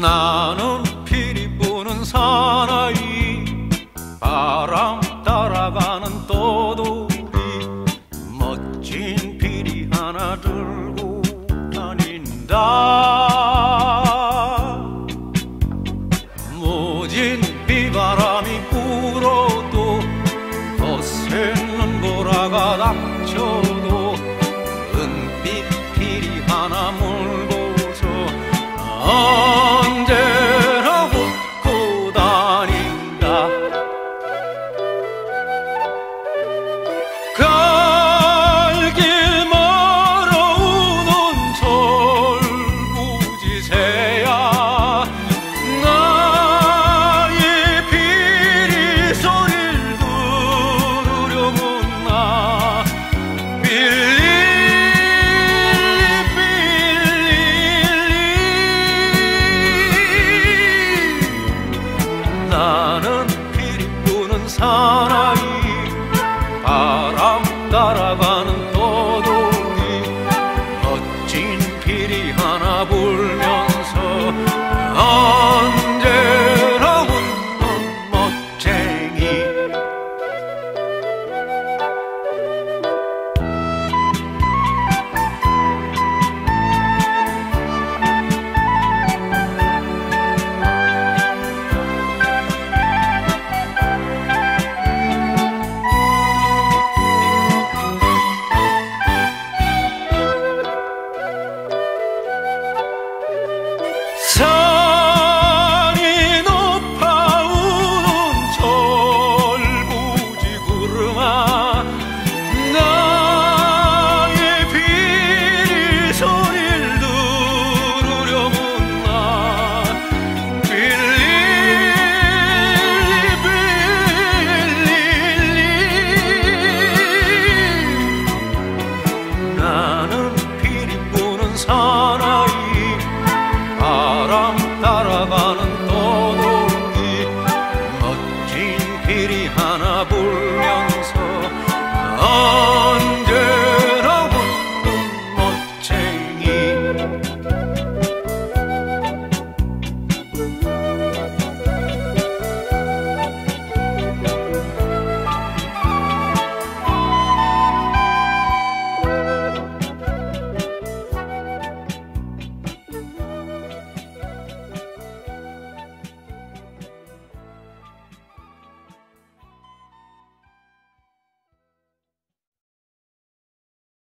나는 피리 부는 사나이. 바람 따라가는 떠돌이. 멋진 피리 하나 들고 다닌다. 모진 비바람이 불어도 거센 눈보라가 닥쳐도 은빛 사나이. 바람 따라가는 떠돌이 멋진 피리 하나 불 사